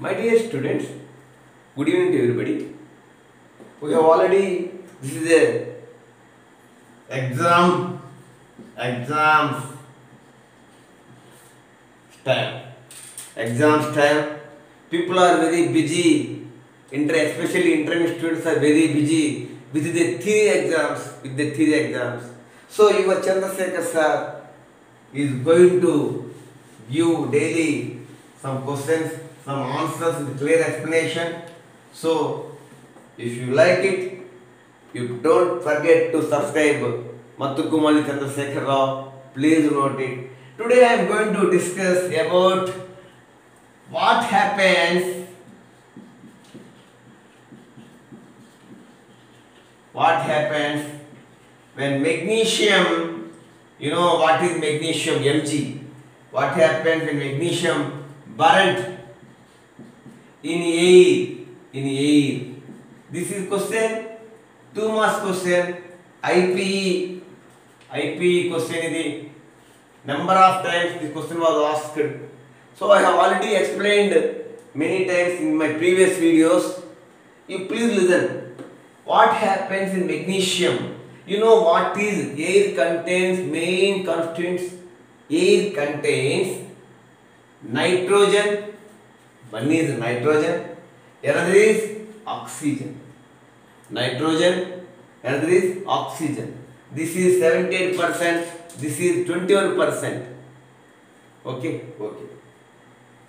My dear students, good evening to everybody. We have already, this is a exam, exams time. Exams time. People are very busy, inter, especially intermediate students are very busy with the theory exams, with the theory exams. So your Chandrasekhar sir is going to give daily some questions, some answers with clear explanation. So if you like it, you don't forget to subscribe Mathukumali Chandrasekhar Rao. Please note it. Today I am going to discuss about what happens what happens when magnesium you know what is magnesium mg what happens when magnesium burnt in air in air this is question two marks question ipe ipe question is number of times this question was asked. So i have already explained many times in my previous videos. You please listen. What happens in magnesium? You know what is air contains main constituents? Air contains nitrogen one is nitrogen another is oxygen nitrogen another is oxygen this is 78 percent this is 21 percent okay okay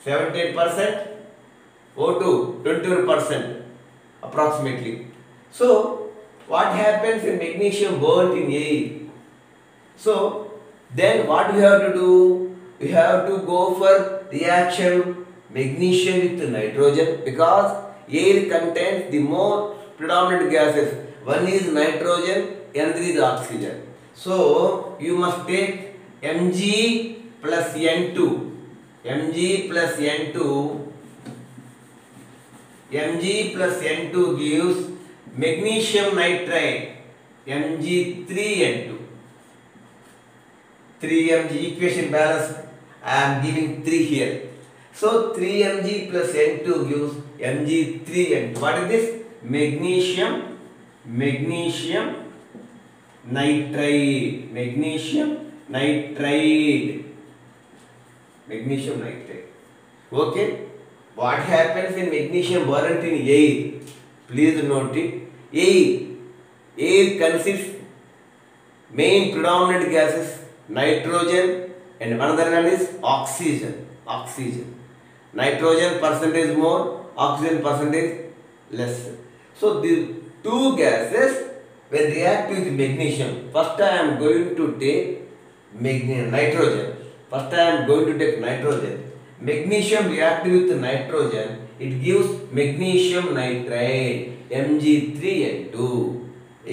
78 percent O2 21 percent approximately so what happens in magnesium burnt in air so then what we have to do we have to go for reaction magnesium with nitrogen because air contains the more predominant gases. One is nitrogen another is oxygen. So you must take mg plus n2 mg plus n2 mg plus n2 gives magnesium nitride mg3n2 3 mg equation balance. I am giving 3 here so 3 mg plus n2 gives mg3n2 what is this magnesium magnesium nitride magnesium nitride magnesium nitride okay what happens in magnesium burnt in air please note it air air consists main predominant gases nitrogen and another one is oxygen oxygen nitrogen percentage more oxygen percentage less so these two gases when react with magnesium first i am going to take magne- nitrogen first i am going to take nitrogen magnesium react with nitrogen it gives magnesium nitride mg3n2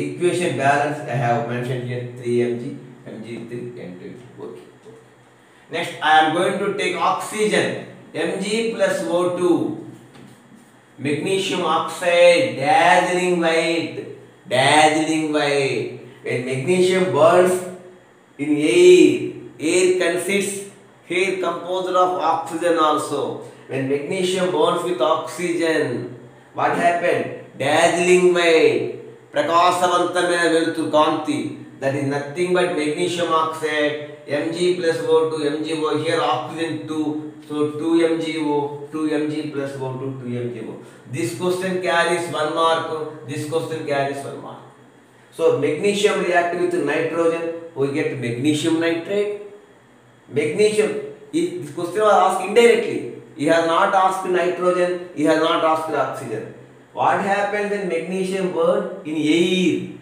equation balance i have mentioned here 3mg mg3n2 okay Next, I am going to take oxygen. Mg plus O2. Magnesium oxide, dazzling white. Dazzling white. When magnesium burns in air, air consists air composed of oxygen also. When magnesium burns with oxygen, what happened? Dazzling white. ಪ್ರಕಾಶವಂತಮೇನ ವೆಲುತು Kanti that is nothing but magnesium oxide Mg plus O2 MgO here oxygen 2 so 2 MgO 2 Mg plus O2 2 MgO this question carries one mark this question carries one mark so magnesium react with nitrogen we get magnesium nitrate magnesium if this question was asked indirectly he has not asked nitrogen he has not asked oxygen what happens when magnesium burn in air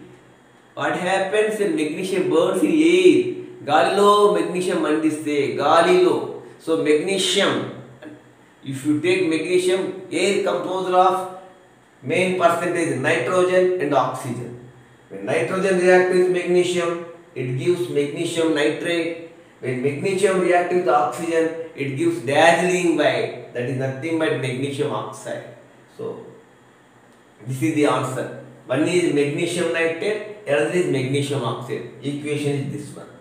what happens when magnesium burns in air? Galilo magnesium and this say galilo. So magnesium. If you take magnesium air composed of main percentage nitrogen and oxygen. When nitrogen reacts with magnesium it gives magnesium nitrate. When magnesium reacts with oxygen, it gives dazzling by That is nothing but magnesium oxide. So, this is the answer. One is magnesium nitrate another is magnesium oxide equation is this one